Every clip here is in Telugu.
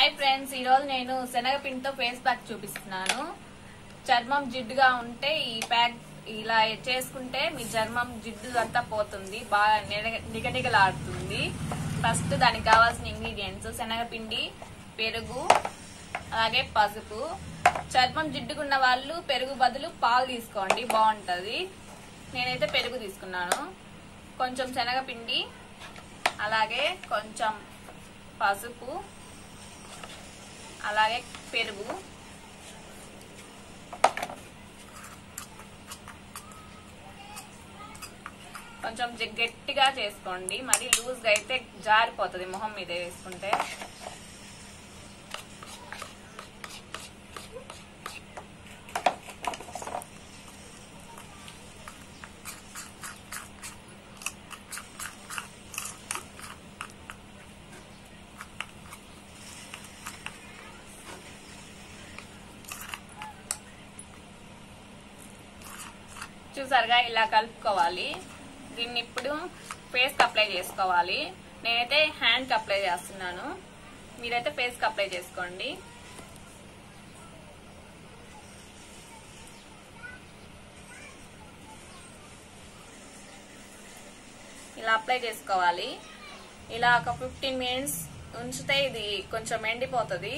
హాయ్ ఫ్రెండ్స్ ఈరోజు నేను శనగపిండితో ఫేస్ ప్యాక్ చూపిస్తున్నాను. చర్మం జిడ్డుగా ఉంటే ఈ ప్యాక్ ఇలా చేసుకుంటే మీ చర్మం జిడ్డు అంతా పోతుంది బాగా నిగనిగలాడుతుంది. ఫస్ట్ దానికి కావాల్సిన ఇంగ్రీడియంట్స్ శనగపిండి పెరుగు అలాగే పసుపు. చర్మం జిడ్డుకున్న వాళ్ళు పెరుగు బదులు పాలు తీసుకోండి బాగుంటుంది. నేనైతే పెరుగు తీసుకున్నాను. కొంచెం శనగపిండి అలాగే కొంచెం పసుపు. అలాగే పెరుగు. కొంచెం గట్టిగా చేసుకోండి. మరి లూజ్గా అయితే జారిపోతుంది మొహం మీద వేసుకుంటే. చూసారుగా ఇలా కలుపుకోవాలి. దీన్ని ఇప్పుడు ఫేస్కి అప్లై చేసుకోవాలి. నేనైతే హ్యాండ్కి అప్లై చేస్తున్నాను. మీరైతే ఫేస్కి అప్లై చేసుకోండి. ఇలా అప్లై చేసుకోవాలి. ఇలా ఒక ఫిఫ్టీన్ మినిట్స్ ఉంచితే ఇది కొంచెం ఎండిపోతుంది.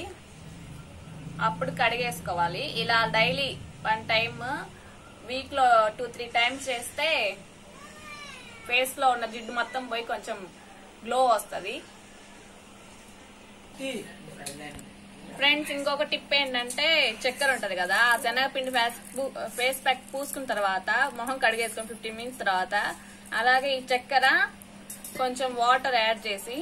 అప్పుడు కడిగేసుకోవాలి. ఇలా డైలీ వన్ టైం వీక్లో టూ త్రీ టైమ్స్ చేస్తే ఫేస్లో ఉన్న జిడ్డు మొత్తం పోయి కొంచెం గ్లో వస్తుంది. ఫ్రెండ్స్ ఇంకొక టిప్ ఏంటంటే చక్కెర ఉంటది కదా ఆ శనగపిండి ఫేస్ ఫేస్ ప్యాక్ పూసుకున్న తర్వాత మొహం కడిగేసుకుని ఫిఫ్టీన్ మినిట్స్ తర్వాత అలాగే ఈ చక్కెర కొంచెం వాటర్ యాడ్ చేసి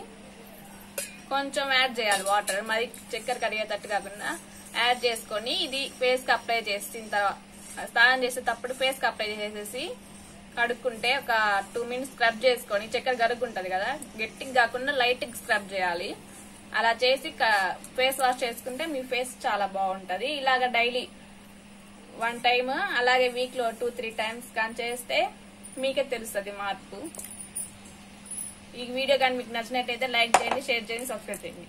కొంచెం యాడ్ చేయాలి వాటర్ మరి చక్కెర కడిగేటట్టు కాకుండా యాడ్ చేసుకొని ఇది ఫేస్కి అప్లై చేసిన తర్వాత స్నానం చేసేటప్పుడు ఫేస్కి అప్లై చేసేసి కడుక్కుంటే ఒక టూ మినిట్స్ స్క్రబ్ చేసుకొని చక్కెర గరుగ్గుంటది కదా గట్టిగా కాకుండా లైట్ స్క్రబ్ చేయాలి. అలా చేసి ఫేస్ వాష్ చేసుకుంటే మీ ఫేస్ చాలా బాగుంటది. ఇలాగ డైలీ వన్ టైమ్ అలాగే వీక్లో టూ త్రీ టైమ్స్ కానీ చేస్తే మీకే తెలుస్తుంది మార్పు. ఈ వీడియో కానీ మీకు నచ్చినట్టయితే లైక్ చేయండి షేర్ చేయండి సబ్స్క్రైబ్ చేయండి.